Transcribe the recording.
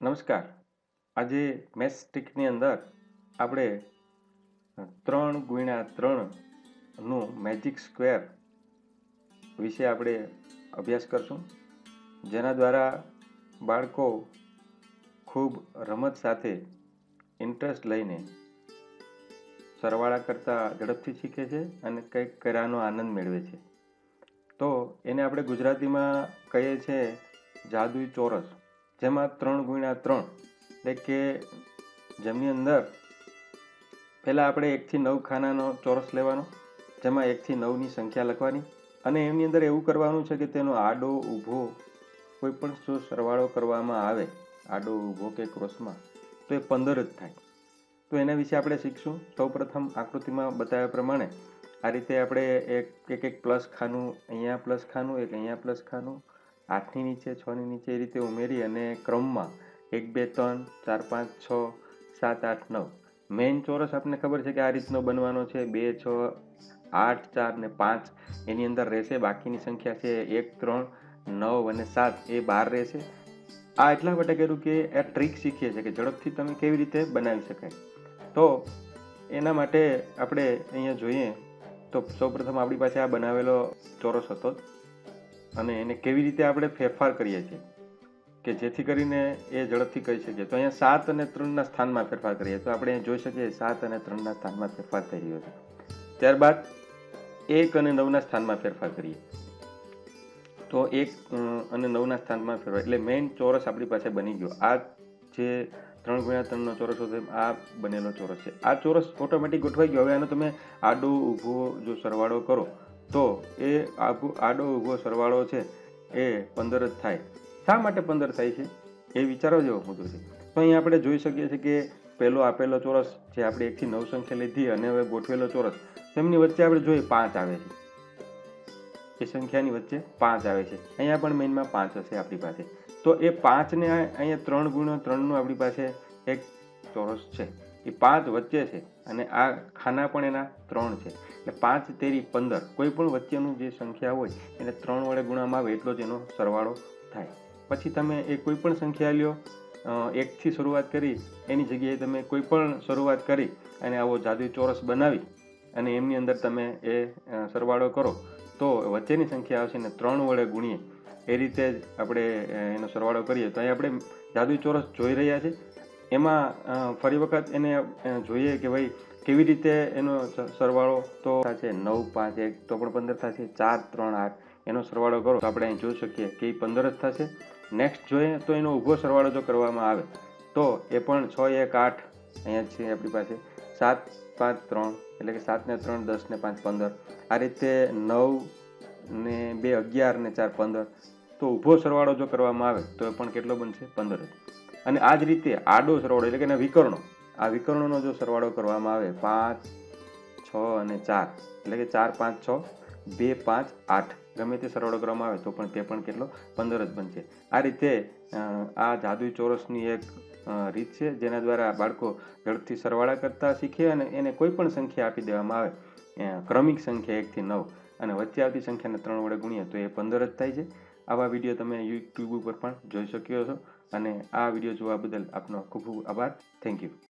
નમસ્કાર. આજે મેથ્સ સ્ટિકની અંદર આપણે ત્રણ ગુણ્યા ત્રણનું મેજિક સ્ક્વેર વિશે આપણે અભ્યાસ કરશું. જેના દ્વારા બાળકો ખૂબ રમત સાથે ઇન્ટરેસ્ટ લઈને સરવાળા કરતાં ઝડપથી શીખે છે અને કંઈક કર્યાનો આનંદ મેળવે છે. તો એને આપણે ગુજરાતીમાં કહીએ છીએ જાદુઈ ચોરસ. જેમાં ત્રણ ગુણ્યા ત્રણ, એટલે કે જેમની અંદર પહેલાં આપણે એકથી નવ ખાનાનો ચોરસ લેવાનો, જેમાં એકથી નવની સંખ્યા લખવાની, અને એમની અંદર એવું કરવાનું છે કે તેનો આડો ઊભો કોઈ પણ જો સરવાળો કરવામાં આવે, આડો ઊભો કે ક્રોસમાં, તો એ પંદર જ થાય. તો એના વિશે આપણે શીખશું. સૌપ્રથમ આકૃતિમાં બતાવ્યા પ્રમાણે આ રીતે આપણે એક એક એક પ્લસ ખાનું, અહીંયા પ્લસ ખાનું, એક અહીંયા પ્લસ ખાનું આઠની નીચે, છની નીચે એ રીતે ઉમેરી અને ક્રમમાં એક, બે, ત્રણ, ચાર, પાંચ, છ, સાત, આઠ, નવ. મેઇન ચોરસ આપણને ખબર છે કે આ રીતનો બનવાનો છે. બે, છ, આઠ, ચાર ને પાંચ એની અંદર રહેશે. બાકીની સંખ્યા છે એક, ત્રણ, નવ અને સાત. એ બાર રહેશે. આ એટલા માટે કર્યું કે આ ટ્રીક શીખીએ છીએ કે ઝડપથી તમે કેવી રીતે બનાવી શકાય. તો એના માટે આપણે અહીંયા જોઈએ. તો સૌપ્રથમ આપણી પાસે આ બનાવેલો ચોરસ હતો. અને એને કેવી રીતે આપણે ફેરફાર કરીએ છીએ? કે જેથી કરીને એ ઝડપથી કહી શકીએ. તો અહીંયા સાત અને ત્રણના સ્થાનમાં ફેરફાર કરીએ. તો આપણે જોઈ શકીએ સાત અને ત્રણના સ્થાનમાં ફેરફાર થઈ રહ્યો છે. ત્યારબાદ એક અને નવના સ્થાનમાં ફેરફાર કરીએ. તો એક અને નવના સ્થાનમાં ફેરફાર. એટલે મેઇન ચોરસ આપણી પાસે બની ગયો. આ જે ત્રણ ગુણ્યા ત્રણનો ચોરસ હતો આ બનેલો ચોરસ છે. આ ચોરસ ઓટોમેટિક ગોઠવાઈ ગયો. હવે આનો તમે આડો ઊભો જો સરવાળો કરો તો એ આડો ઊભો સરવાળો છે એ પંદર જ થાય. શા માટે પંદર થાય છે? એ વિચારવા જેવો મુદ્દો છે. તો અહીં આપણે જોઈ શકીએ છીએ કે પહેલો આપેલો ચોરસ જે આપણે એકથી નવ સંખ્યા લીધી અને હવે ગોઠવેલો ચોરસ, તેમની વચ્ચે આપણે જોઈએ પાંચ આવે છે. એ સંખ્યાની વચ્ચે પાંચ આવે છે. અહીંયા પણ મેઇનમાં પાંચ હશે આપણી પાસે. તો એ પાંચને અહીંયા ત્રણ ગુણ્યો ત્રણનું આપણી પાસે એક ચોરસ છે. એ પાંચ વચ્ચે છે અને આ ખાના પણ એના ત્રણ છે. એટલે પાંચ તેરી પંદર, કોઈ પણ વચ્ચેનું જે સંખ્યા હોય, એને ત્રણ વડે ગુણવામાં આવે એટલો જ એનો સરવાળો થાય. પછી તમે એ કોઈ પણ સંખ્યા લ્યો એકથી શરૂઆત કરી, એની જગ્યાએ તમે કોઈ પણ શરૂઆત કરી અને આવો જાદુ ચોરસ બનાવી અને એમની અંદર તમે એ સરવાળો કરો, તો વચ્ચેની સંખ્યા આવશે ને ત્રણ વડે ગુણીએ. એ રીતે જ આપણે એનો સરવાળો કરીએ. તો અહીં આપણે જાદુઈ ચોરસ જોઈ રહ્યા છે. એમાં ફરી વખત એને જોઈએ કે ભાઈ કેવી રીતે એનો સરવાળો તો થશે. નવ, પાંચ, એક, તો પણ પંદર થશે. ચાર, ત્રણ, આઠ, એનો સરવાળો કરો. તો આપણે અહીં જોઈ શકીએ કે એ પંદર જ થશે. નેક્સ્ટ જોઈએ તો એનો ઊભો સરવાળો જો કરવામાં આવે, તો એ પણ છ, એક, આઠ, અહીંયા છે આપણી પાસે. સાત, પાંચ, ત્રણ, એટલે કે સાત ને ત્રણ દસ ને પાંચ, પંદર. આ રીતે નવ ને બે, અગિયાર ને ચાર, પંદર. તો ઊભો સરવાળો જો કરવામાં આવે, તો એ પણ કેટલો બનશે? પંદર જ. અને આ જ રીતે આડો સરવાળો એટલે કે એના વિકર્ણો. આ વિકર્ણોનો જો સરવાળો કરવામાં આવે, પાંચ, છ અને ચાર, એટલે કે ચાર, પાંચ, છ, બે, પાંચ, આઠ. ગમે તે સરવાળો કરવામાં આવે તો પણ તે પણ કેટલો? પંદર જ બનશે. આ રીતે આ જાદુઈ ચોરસની એક રીત છે જેના દ્વારા બાળકો ઝડપથી સરવાળા કરતા શીખે અને એને કોઈ પણ સંખ્યા આપી દેવામાં આવે. ક્રમિક સંખ્યા એકથી નવ અને વચ્ચે આવતી સંખ્યાને ત્રણ વડે ગુણીએ તો એ પંદર જ થાય છે. આવા વીડિયો તમે યુટ્યુબ ઉપર પણ જોઈ શક્યો છો અને આ વીડિયો જોવા બદલ આપનો ખૂબ ખૂબ આભાર. Thank you